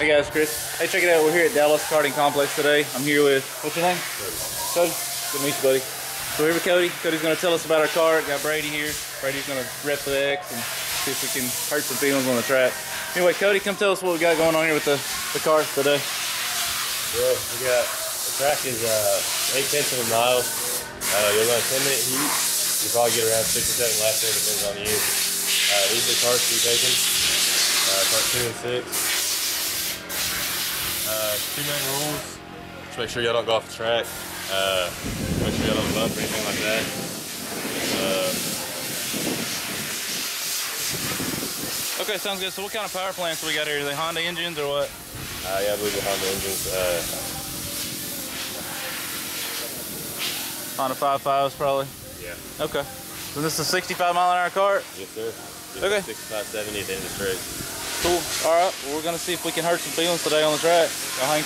Hey guys, Chris. Hey, check it out. We're here at Dallas Karting Complex today. I'm here with, what's your name? Cody. Cody? Good to meet you, buddy. So we're here with Cody. Cody's going to tell us about our car. Got Brady here. Brady's going to rep the X and see if we can hurt some feelings on the track. Anyway, Cody, come tell us what we got going on here with the, the car today. Well, we got, the track is uh, 8 tenths of a mile. Uh, you'll run a 10 minute heat. You'll probably get around 6 or 7 laps there, depends on you. Uh, these are the carts to be taken. Uh, cart 2 and 6. Two main rules. Just make sure y'all don't go off the track. Uh, make sure y'all don't bump or anything like that. Uh, Okay, sounds good. So what kind of power plants we got here? Are they Honda engines or what? uh, yeah, I believe the Honda engines. Uh, Honda 5.5s probably. yeah. Okay. So this is a 65 mile an hour cart? Yes, sir. Just Okay. 65, 70 at the end of the straight. Cool. All right. Well, we're going to see if we can hurt some feelings today on the track. Y'all hang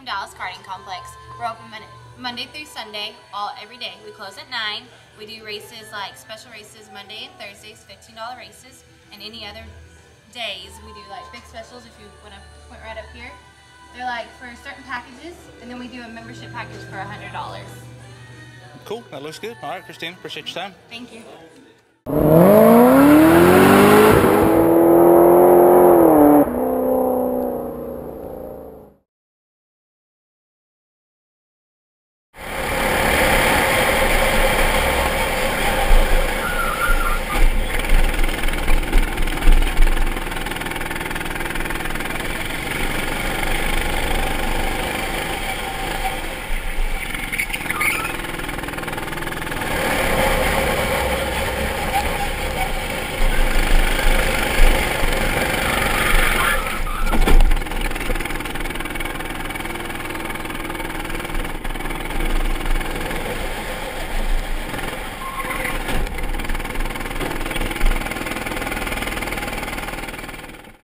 tight. Dallas Karting Complex. We're open Monday through Sunday, all every day. We close at nine. We do races like special races Monday and Thursdays, fifteen dollar races, and any other days we do like big specials. If you want to point right up here, they're like for certain packages, and then we do a membership package for a hundred dollars. Cool. That looks good. All right, Christine, Appreciate your time. Thank you.